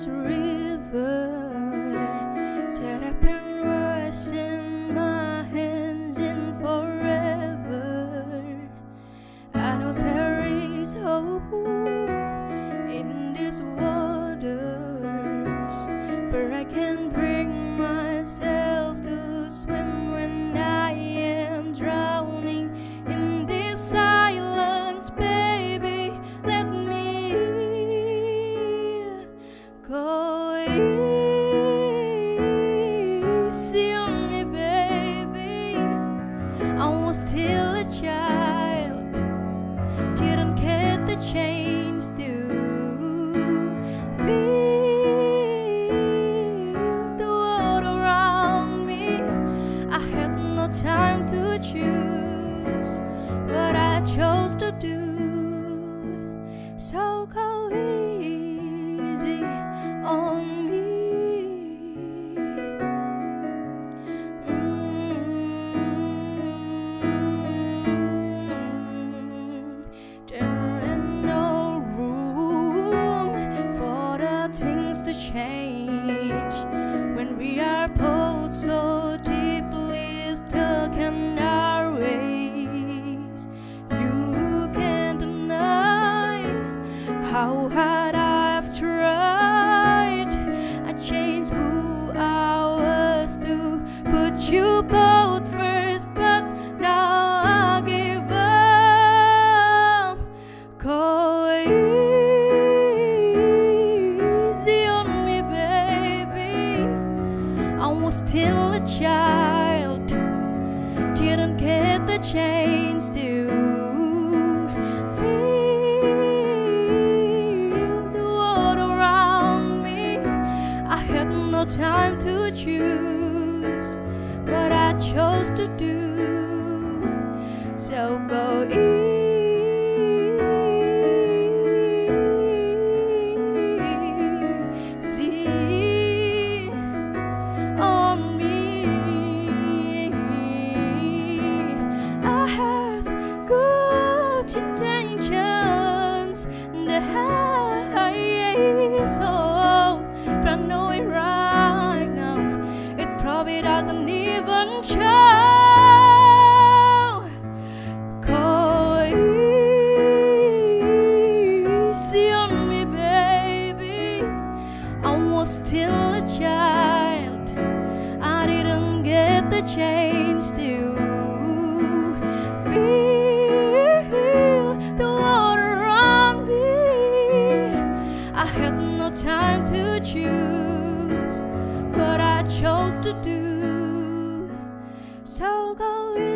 was real. was still a child, didn't get the chains. to feel the world around me. I had no time to choose what I chose to do. So go easy on you both first, but now I give up. Easy on me, baby. I was still a child, didn't get the chance to feel the world around me. I had no time to choose what I chose to do. So go easy on me. I have good intentions, the highest doesn't even show. Go easy on me, baby. I was still a child. I didn't get the chance to feel the water around me. I had no time to choose what I chose to do. So go easy